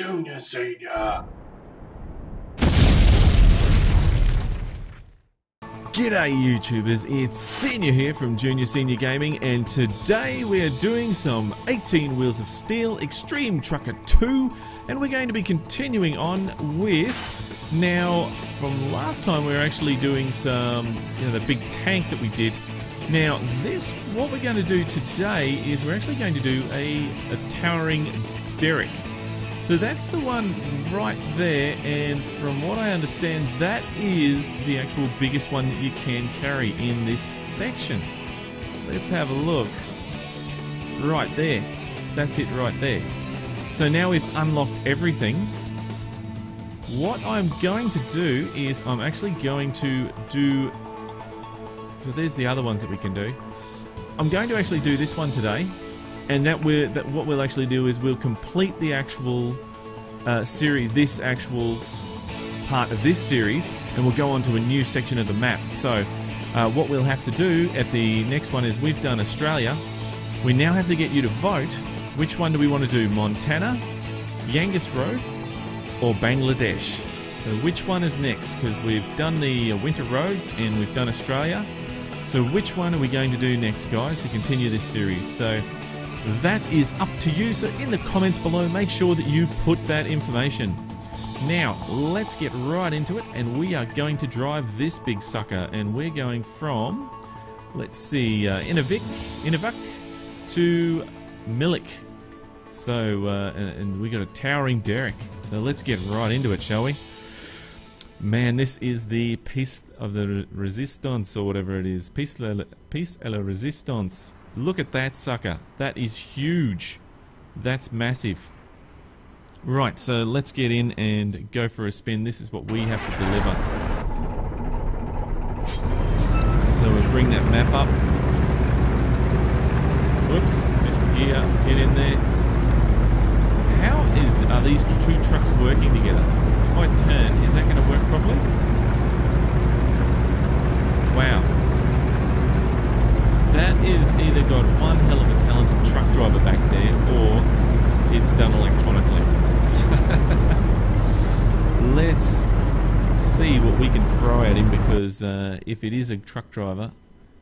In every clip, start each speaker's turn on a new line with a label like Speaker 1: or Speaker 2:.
Speaker 1: Junior Senior.
Speaker 2: G'day YouTubers, it's Senior here from Junior Senior Gaming and today we're doing some 18 Wheels of Steel Extreme Trucker 2 and we're going to be continuing on with, now from last time we were actually doing some, you know, the big tank that we did. Now this, what we're going to do today is we're actually going to do a, a towering derrick. So that's the one right there, and from what I understand, that is the actual biggest one that you can carry in this section. Let's have a look. Right there. That's it right there. So now we've unlocked everything. What I'm going to do is I'm actually going to do... So there's the other ones that we can do. I'm going to actually do this one today and that we're that what we'll actually do is we'll complete the actual uh, series, this actual part of this series, and we'll go on to a new section of the map. So, uh, what we'll have to do at the next one is we've done Australia. We now have to get you to vote. Which one do we want to do? Montana, Yungas Road, or Bangladesh? So, which one is next? Because we've done the uh, winter roads and we've done Australia. So, which one are we going to do next, guys, to continue this series? So, that is up to you. So in the comments below, make sure that you put that information. Now, let's get right into it, and we are going to drive this big sucker, and we're going from, let's see, uh, Inuvik to Mallik. So, uh, and, we got a towering derrick. So let's get right into it, shall we? Man, this is the Piece of the Resistance, or whatever it is. Piece, Piece et la Resistance. Look at that sucker. That is huge. That's massive. Right, so let's get in and go for a spin. This is what we have to deliver. So we'll bring that map up. Whoops, Mr. Gear, get in there. How is are these two trucks working together? If I turn, is that going to work properly? Wow that is either got one hell of a talented truck driver back there or it's done electronically. Let's see what we can throw at him because uh, if it is a truck driver,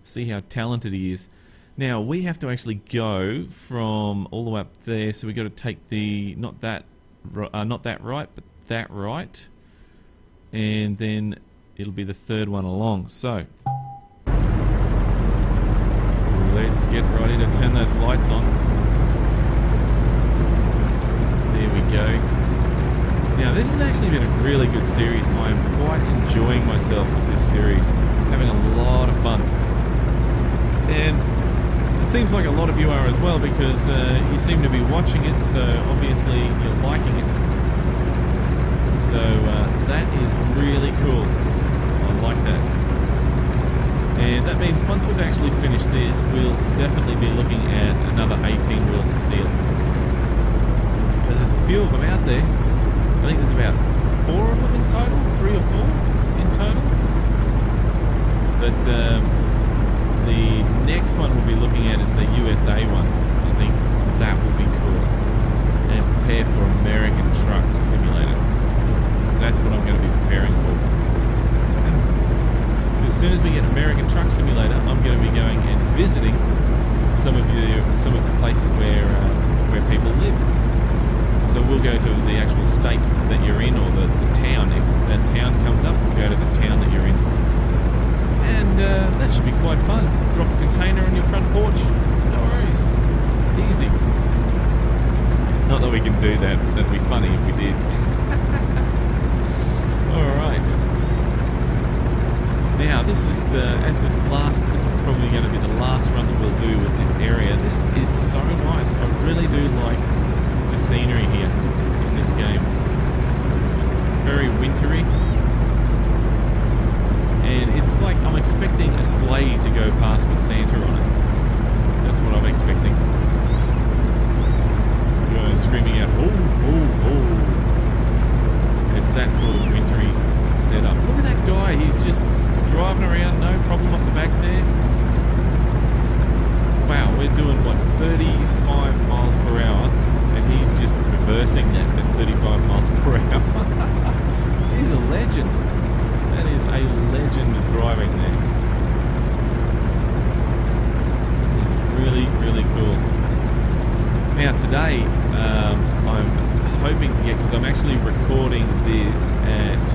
Speaker 2: see how talented he is. Now we have to actually go from all the way up there, so we've got to take the not that uh, not that right, but that right, and then it'll be the third one along. So Let's get right in and turn those lights on. There we go. Now this has actually been a really good series. I am quite enjoying myself with this series. Having a lot of fun. And it seems like a lot of you are as well because uh, you seem to be watching it, so obviously you're liking it. So uh, that is really cool. I like that. And that means once we've actually finished this, we'll definitely be looking at another 18 wheels of steel. Because there's a few of them out there. I think there's about four of them in total, three or four in total. But um, the next one we'll be looking at is the USA one. I think that will be cool. And prepare for American Truck Simulator. So that's what I'm going to be preparing for as soon as we get American Truck Simulator, I'm going to be going and visiting some of the some of the places where uh, where people live. So we'll go to the actual state that you're in, or the, the town. If that town comes up, we'll go to the town that you're in, and uh, that should be quite fun. Drop a container on your front porch. No worries, easy. Not that we can do that. but That'd be funny if we did. All right. Now, this is the, as this last, this is probably going to be the last run that we'll do with this area. This is so nice. I really do like the scenery here in this game. Very wintry. And it's like I'm expecting a sleigh to go past with Santa on it. That's what I'm expecting. You're screaming out, oh, oh, oh. It's that sort of wintry setup. Look at that guy. He's just driving around, no problem up the back there. Wow, we're doing what 35 miles per hour, and he's just reversing that at 35 miles per hour. He's a legend. That is a legend driving there. He's really, really cool. Now today, um, I'm hoping to get because I'm actually recording this at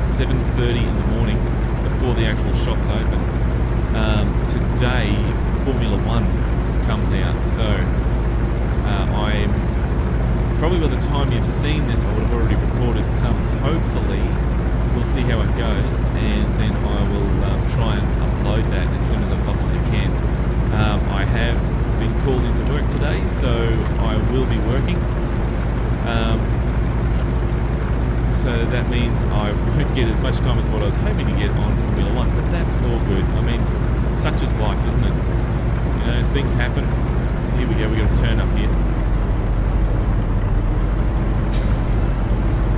Speaker 2: 7:30 in the morning before the actual shops open. Um, today, Formula One comes out, so uh, I'm probably by the time you've seen this, I would have already recorded some. Hopefully, we'll see how it goes, and then I will um, try and upload that as soon as I possibly can. Um, I have been called into work today, so I will be working. So that means I won't get as much time as what I was hoping to get on Formula One, but that's all good. I mean, such is life, isn't it? You know, things happen. Here we go, we got to turn up here.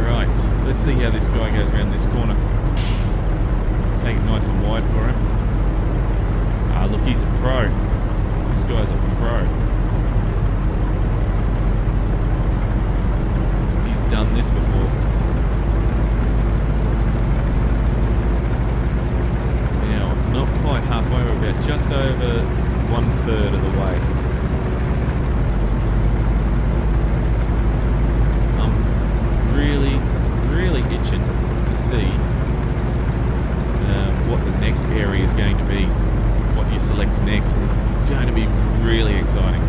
Speaker 2: Right, let's see how this guy goes around this corner. Take it nice and wide for him. Ah, look, he's a pro. This guy's a pro. He's done this before. Now, not quite halfway, we're about just over one third of the way. I'm really, really itching to see um, what the next area is going to be, what you select next. It's going to be really exciting.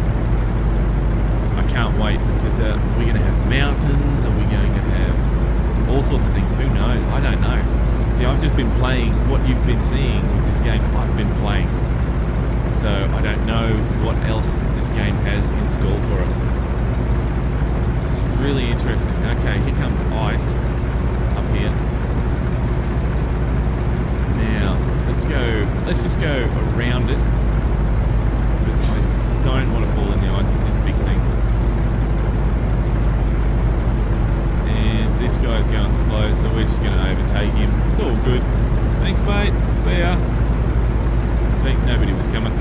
Speaker 2: I can't wait because uh, we're going to have mountains, are we going to have all sorts of things? Who knows? I don't know. See, I've just been playing what you've been seeing with this game. I've been playing. So I don't know what else this game has in store for us. Which is really interesting. Okay, here comes ice up here. Now, let's go, let's just go around it. Because I don't want to fall in the ice with this big thing. And this guy's going slow, so we're just going to overtake him. It's all good. Thanks, mate. See ya. I think nobody was coming.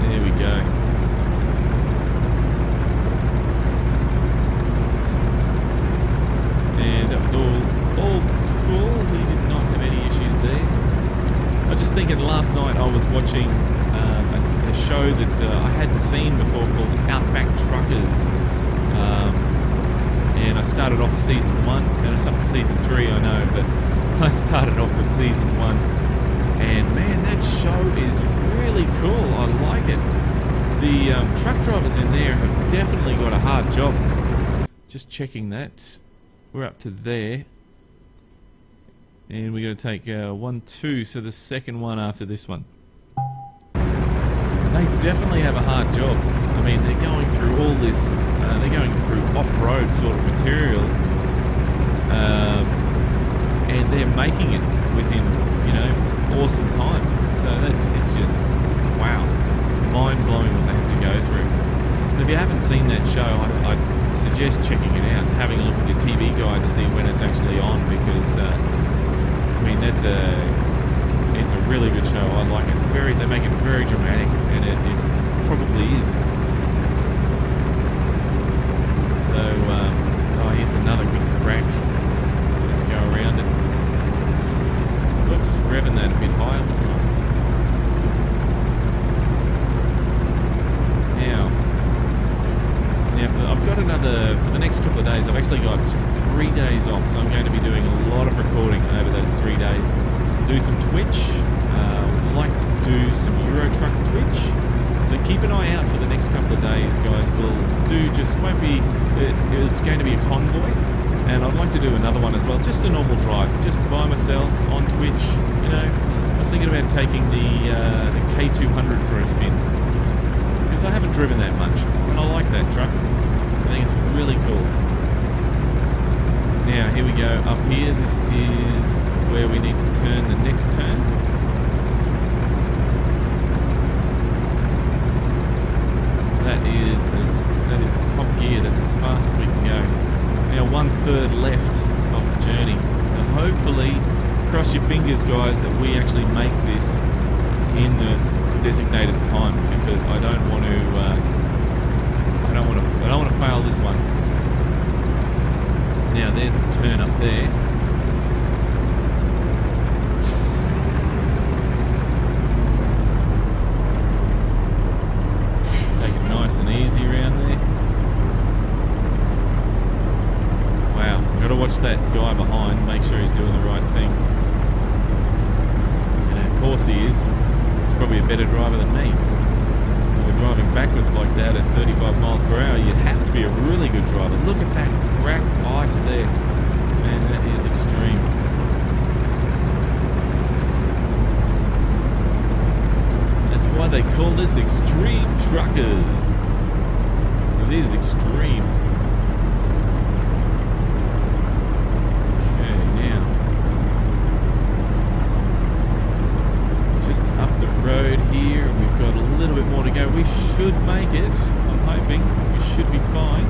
Speaker 2: There we go. And that was all all cool. He did not have any issues there. I was just thinking last night I was watching um, a, a show that uh, I hadn't seen before called Outback Truckers. I started off season one, and it's up to season three, I know, but I started off with season one, and man, that show is really cool. I like it. The um, truck drivers in there have definitely got a hard job. Just checking that. We're up to there. And we're going to take uh, one, two, so the second one after this one. They definitely have a hard job. I mean, they're going through all this, uh, they're going through off-road sort of material, um, and they're making it within, you know, awesome time. So that's, it's just, wow, mind-blowing what they have to go through. So if you haven't seen that show, I, I'd suggest checking it out having a look at the TV guide to see when it's actually on, because, uh, I mean, that's a it's a really good show. I like it. Very, they make it very dramatic, and it, it probably is. So, um, oh, here's another big crack. Let's go around it. Whoops, revving that a bit higher, wasn't I? Now, now for, I've got another for the next couple of days. I've actually got three days off, so I'm going to be doing a lot of recording over those three days do some Twitch. Uh, like to do some Euro Truck Twitch. So keep an eye out for the next couple of days, guys. We'll do just won't be. It, it's going to be a convoy, and I'd like to do another one as well. Just a normal drive, just by myself on Twitch. You know, I was thinking about taking the uh, the K200 for a spin because I haven't driven that much, and I like that truck. I think it's really cool. Now here we go up here. This is where we need to turn the next turn. Is as that is the top gear. That's as fast as we can go. Now one third left of the journey. So hopefully, cross your fingers, guys, that we actually make this in the designated time because I don't want to. Uh, I don't want to. I don't want to fail this one. Now there's the turn up there. Take it nice and easy around there. Wow, gotta watch that guy behind, make sure he's doing the right thing. And of course he is. He's probably a better driver than me. When we're driving backwards like that at 35 miles per hour, you'd have to be a really good driver. Look at that cracked ice there. Man, that is extreme. That's why they call this extreme truckers. So it is extreme. Okay, now. Just up the road here. We've got a little bit more to go. We should make it. I'm hoping. We should be fine.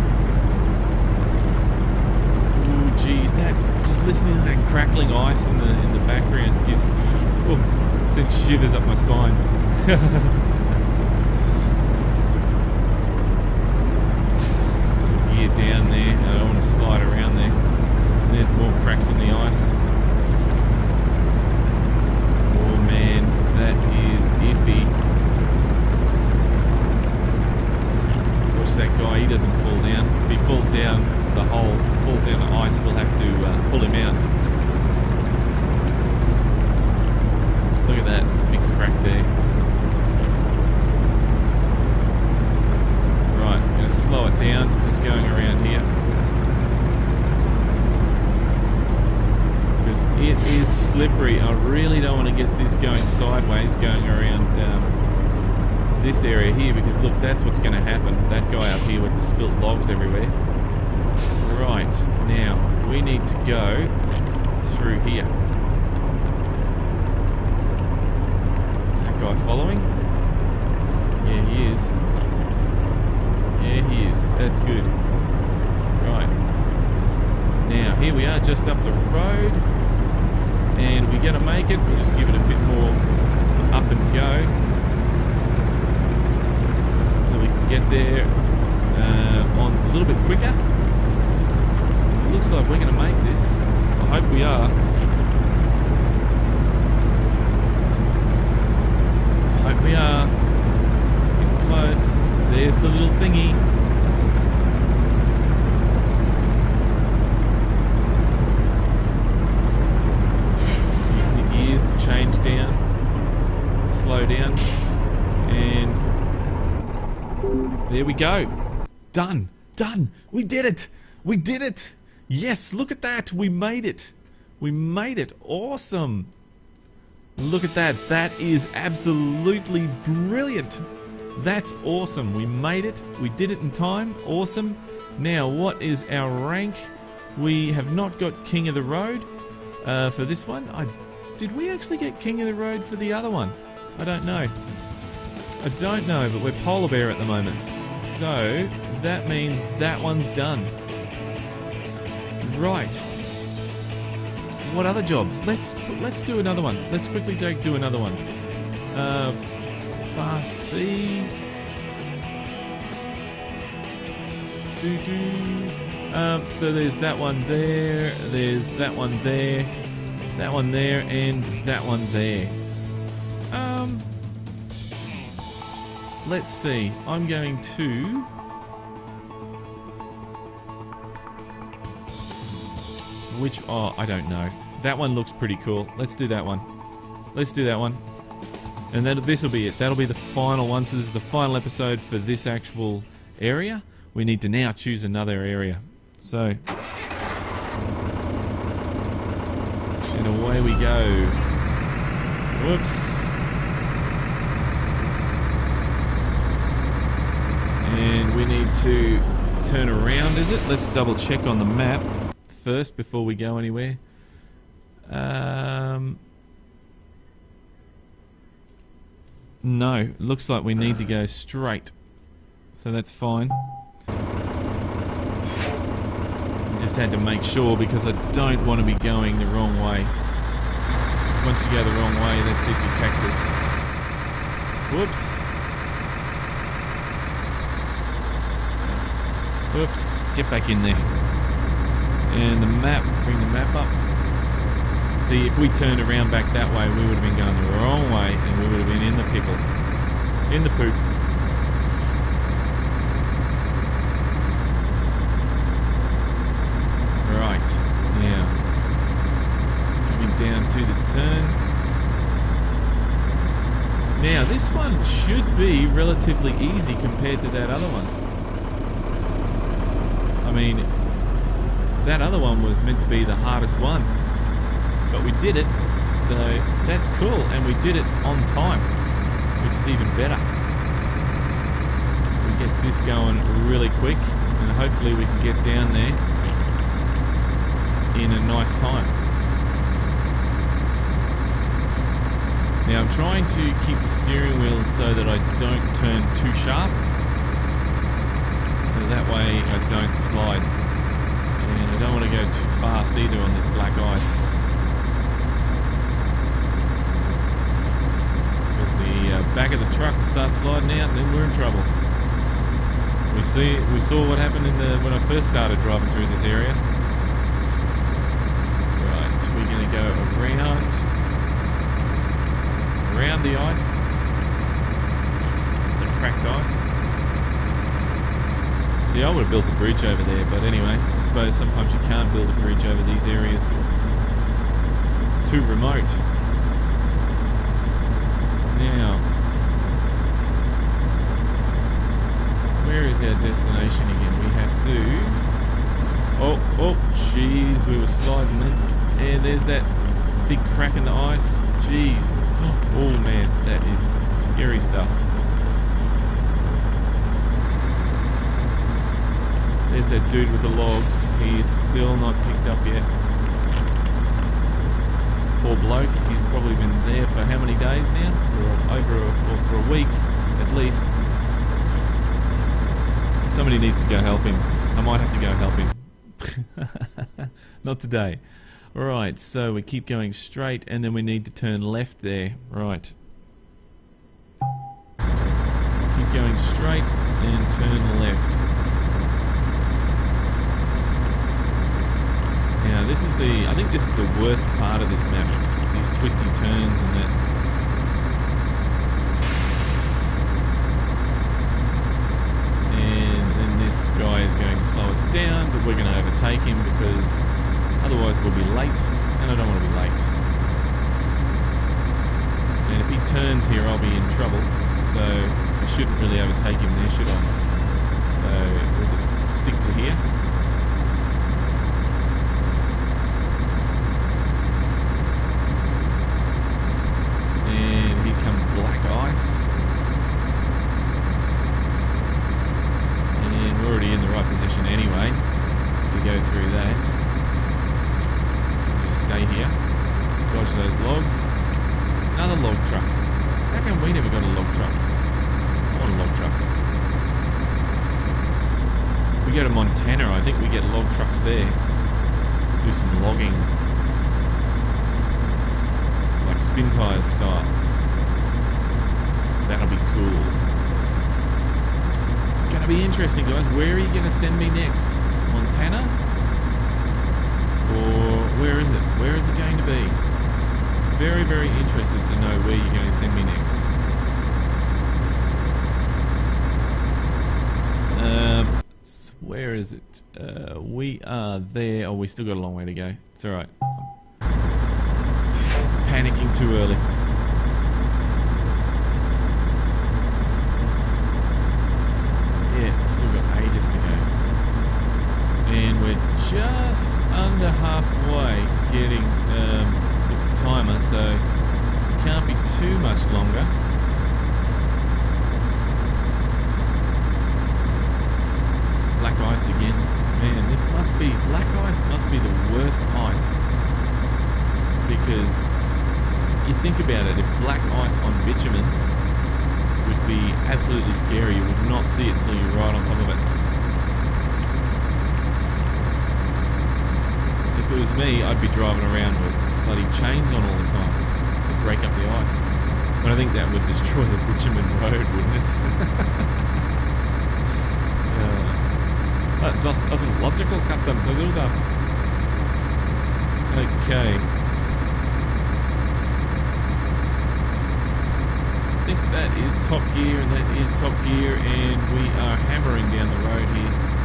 Speaker 2: Ooh, geez, that just listening to that crackling ice in the in the background gives oh, sends shivers up my spine. Gear down there. I don't want to slide around there. There's more cracks in the ice. Oh man, that is iffy. Watch that guy, he doesn't fall down. If he falls down the hole, falls down the ice, we'll have to uh, pull him out. Look at that, there's a big crack there. Right, I'm going to slow it down, just going around here. Because it is slippery. I really don't want to get this going sideways, going around um, this area here, because look, that's what's going to happen. That guy up here with the spilt logs everywhere. Right, now, we need to go through here. Is that guy following? Yeah, he is. Yeah, he is. That's good. Right. Now, here we are just up the road. And we're going to make it. We'll just give it a bit more up and go. So we can get there uh, on a little bit quicker. Looks like we're going to make this. I hope we are. I hope we are. Getting close. There's the little thingy. Using the gears to change down, to slow down, and there we go. Done. Done. We did it. We did it. Yes, look at that. We made it. We made it. Awesome. Look at that. That is absolutely brilliant. That's awesome. We made it. We did it in time. Awesome. Now, what is our rank? We have not got King of the Road uh, for this one. I Did we actually get King of the Road for the other one? I don't know. I don't know, but we're Polar Bear at the moment. So, that means that one's done. Right. What other jobs? Let's let's do another one. Let's quickly take do another one. Uh, Bar C. Do do. Um, so there's that one there. There's that one there. That one there, and that one there. Um. Let's see. I'm going to. Which, oh, I don't know. That one looks pretty cool. Let's do that one. Let's do that one. And then this will be it. That'll be the final one. So this is the final episode for this actual area. We need to now choose another area. So, and away we go. Whoops. And we need to turn around, is it? Let's double check on the map first before we go anywhere. Um, no, looks like we need to go straight. So that's fine. I just had to make sure because I don't want to be going the wrong way. Once you go the wrong way, that's it, you cactus. Whoops. Whoops, get back in there. And the map, bring the map up. See, if we turned around back that way, we would have been going the wrong way and we would have been in the pickle. In the poop. Right, now, coming down to this turn. Now, this one should be relatively easy compared to that other one. I mean, that other one was meant to be the hardest one. But we did it, so that's cool. And we did it on time, which is even better. So we get this going really quick, and hopefully we can get down there in a nice time. Now I'm trying to keep the steering wheel so that I don't turn too sharp. So that way I don't slide. And I don't want to go too fast either on this black ice. Because the uh, back of the truck will start sliding out and then we're in trouble. We see we saw what happened in the when I first started driving through this area. Right, we're gonna go around around the ice. The cracked ice. See, I would have built a bridge over there, but anyway, I suppose sometimes you can't build a bridge over these areas. Too remote. Now, where is our destination again? We have to... Oh, oh, jeez, we were sliding it. And there's that big crack in the ice. Jeez. Oh man, that is scary stuff. There's that dude with the logs. He is still not picked up yet. Poor bloke. He's probably been there for how many days now? For over a, or for a week at least. Somebody needs to go help him. I might have to go help him. not today. Right, so we keep going straight and then we need to turn left there. Right. Keep going straight and turn left. Now this is the, I think this is the worst part of this map. These twisty turns and that. And then this guy is going to slow us down, but we're going to overtake him because Otherwise we'll be late, and I don't want to be late. And if he turns here, I'll be in trouble. So I shouldn't really overtake him there, should I? So we'll just stick to here. And here comes And we're already in the right position anyway to go through that So just stay here. Dodge those logs. It's another log truck. How come we never got a log truck? I want a log truck. If we go to Montana, I think we get log trucks there. Do some logging. Like Spintires style. That'll be cool. It's going to be interesting, guys. Where are you going to send me next? Montana? Or where is it? Where is it going to be? Very, very interested to know where you're going to send me next. Um, where is it? Uh, we are there. Oh, we still got a long way to go. It's alright. Panicking too early. Yeah, still got ages to go. And we're just under halfway getting um, with the timer, so can't be too much longer. Black ice again. Man, this must be, black ice must be the worst ice. Because you think about it, if black ice on bitumen would be absolutely scary, you would not see it until you're right on top of it. If it was me, I'd be driving around with bloody chains on all the time to break up the ice. But I think that would destroy the bitumen road, wouldn't it? uh, That just isn't logical, Captain, to do that. Okay. I think that is Top Gear, and that is Top Gear, and we are hammering down the road here.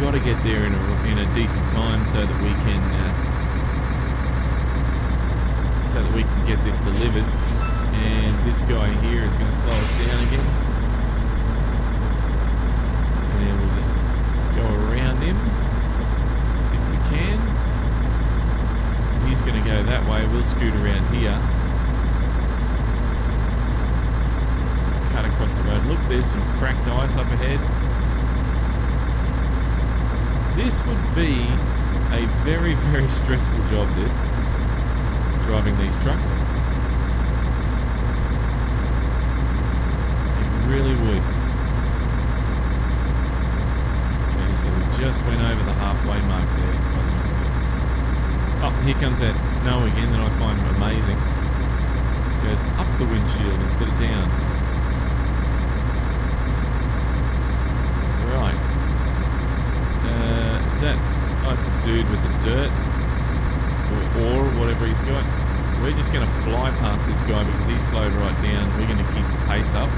Speaker 2: Got to get there in a, in a decent time so that we can uh, so that we can get this delivered. And this guy here is going to slow us down again. And we'll just go around him if we can. He's going to go that way. We'll scoot around here. Cut across the road. Look, there's some cracked ice up ahead. This would be a very, very stressful job, this, driving these trucks. It really would. Okay, so we just went over the halfway mark there, by the looks of it. Oh, here comes that snow again that I find amazing. Goes up the windshield instead of down. Right. That... Oh, it's a dude with the dirt. Or, or whatever he's got. We're just going to fly past this guy because he slowed right down. We're going to keep the pace up.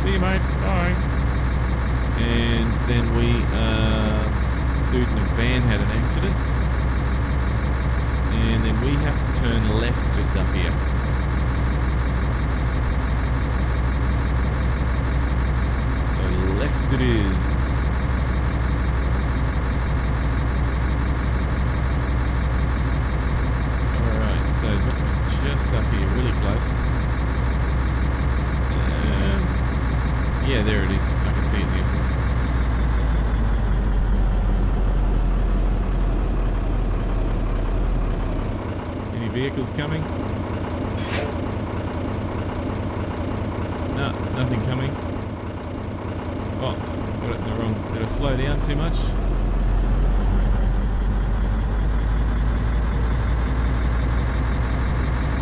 Speaker 2: See you, mate. Bye. And then we... Uh, dude in the van had an accident. And then we have to turn left just up here. So left it is. Alright, so it must be just up here, really close. Um, yeah, there it is. I can see it now. Any vehicles coming? No, nothing coming. Oh, got it in the wrong. Did I slow down too much?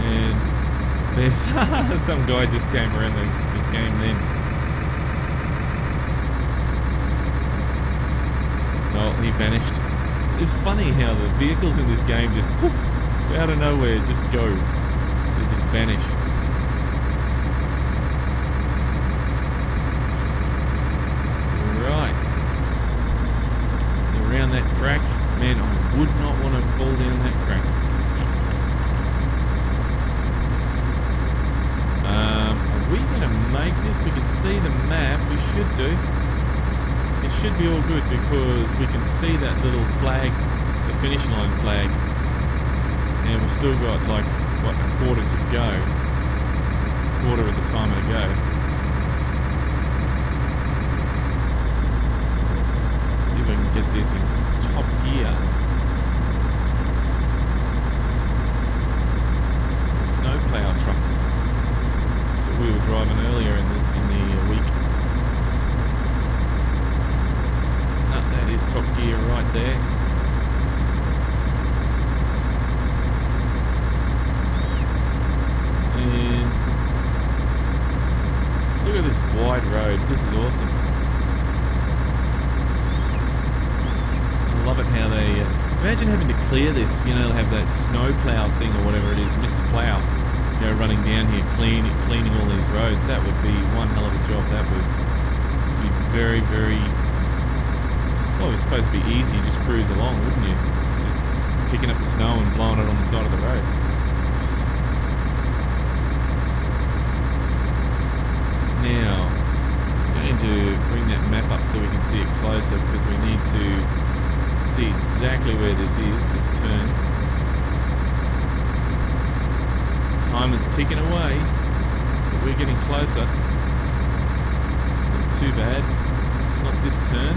Speaker 2: And there's some guy just came around the just came then. Oh, he vanished. It's, it's funny how the vehicles in this game just poof out of nowhere, just go. They just vanish. Right. Around that crack. Man, I would not want to fall down that crack. Um, are we going to make this? We can see the map. We should do. It should be all good because we can see that little flag, the finish line flag. And we've still got like, what, a quarter to go. Quarter of the time to go. Let's see if I can get this into top gear. Snowplow trucks. What we were driving earlier in the, in the week. No, that is top gear right there. And look at this wide road. This is awesome. I love it how they uh, imagine having to clear this. You know, have that snow plow thing or whatever it is, Mr. Plow, go running down here, clean, cleaning all these roads. That would be one hell of a job. That would be very, very. Well, it's supposed to be easy. You just cruise along, wouldn't you? Just picking up the snow and blowing it on the side of the road. Now, it's going to bring that map up so we can see it closer because we need to see exactly where this is, this turn. Time is ticking away, but we're getting closer. It's not too bad. It's not this turn.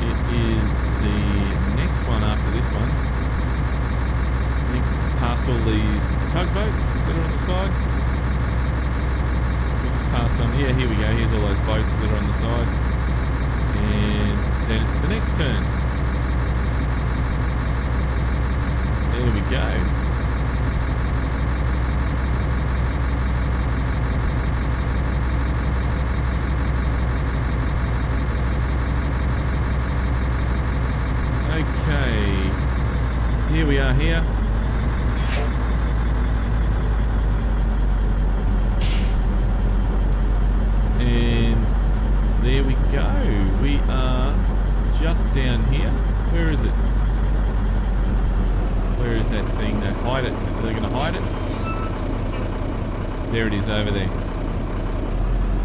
Speaker 2: It is the next one after this one. I think past all these tugboats that are on the side. We just passed some. Yeah, here we go. Here's all those boats that are on the side. And then it's the next turn. There we go. Okay, here we are here. Just down here. Where is it? Where is that thing? They hide it. They're going to hide it? There it is over there.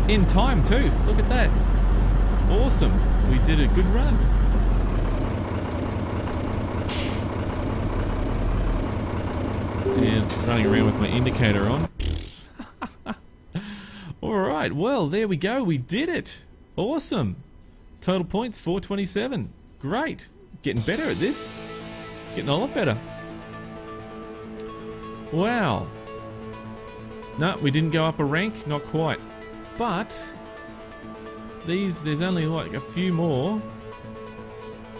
Speaker 2: In time too. Look at that. Awesome. We did a good run. And running around with my indicator on. Alright, well, there we go. We did it. Awesome. Total points 427. Great. Getting better at this. Getting a lot better. Wow. No, we didn't go up a rank. Not quite. But these, there's only like a few more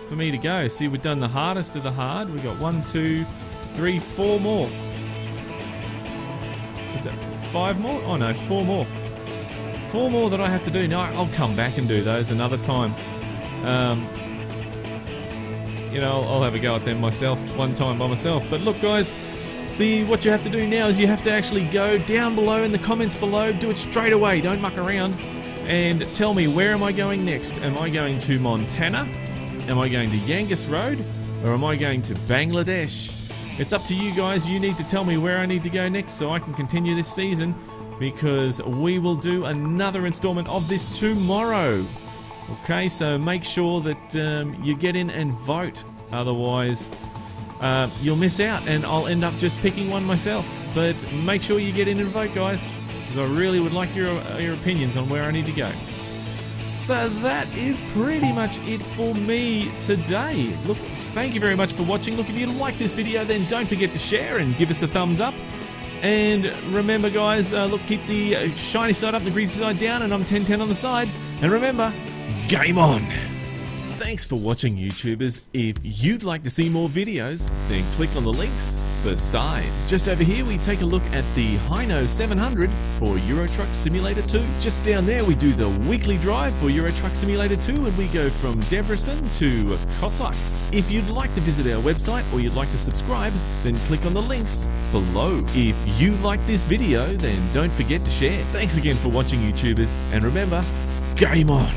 Speaker 2: for me to go. See, we've done the hardest of the hard. We've got one, two, three, four more. Is that five more? Oh no, four more. Four more that I have to do. Now I'll come back and do those another time. Um, you know, I'll, I'll have a go at them myself one time by myself. But look, guys, the what you have to do now is you have to actually go down below in the comments below. Do it straight away. Don't muck around. And tell me where am I going next? Am I going to Montana? Am I going to Yungas Road? Or am I going to Bangladesh? It's up to you guys. You need to tell me where I need to go next so I can continue this season because we will do another installment of this tomorrow. Okay, so make sure that um, you get in and vote. Otherwise, uh, you'll miss out and I'll end up just picking one myself. But make sure you get in and vote, guys, because I really would like your, uh, your opinions on where I need to go. So that is pretty much it for me today. Look, thank you very much for watching. Look, if you like this video, then don't forget to share and give us a thumbs up. And remember, guys, uh, look, keep the uh, shiny side up, the greasy side down, and I'm 1010 on the side. And remember, game on! Thanks for watching, YouTubers. If you'd like to see more videos, then click on the links beside. Just over here, we take a look at the Hino 700 for Euro Truck Simulator 2. Just down there, we do the weekly drive for Euro Truck Simulator 2, and we go from Debrecen to Cossacks. If you'd like to visit our website or you'd like to subscribe, then click on the links below. If you like this video, then don't forget to share. Thanks again for watching, YouTubers, and remember, game on!